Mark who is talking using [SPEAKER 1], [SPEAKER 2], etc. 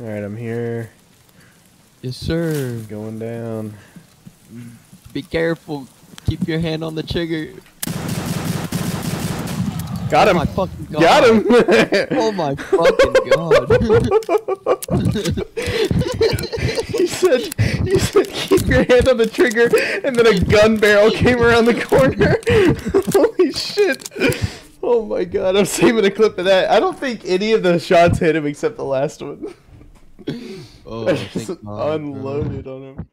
[SPEAKER 1] Alright, I'm here.
[SPEAKER 2] Yes, sir.
[SPEAKER 1] Going down.
[SPEAKER 2] Be careful. Keep your hand on the trigger.
[SPEAKER 1] Got
[SPEAKER 2] Oh
[SPEAKER 1] him!
[SPEAKER 2] my fucking god.
[SPEAKER 1] Got him!
[SPEAKER 2] Oh my fucking god.
[SPEAKER 1] he said, he said, keep your hand on the trigger, and then a gun barrel came around the corner. Holy shit! Oh my god, I'm saving a clip of that. I don't think any of the shots hit him except the last one.
[SPEAKER 2] Oh,
[SPEAKER 1] I just unloaded on him.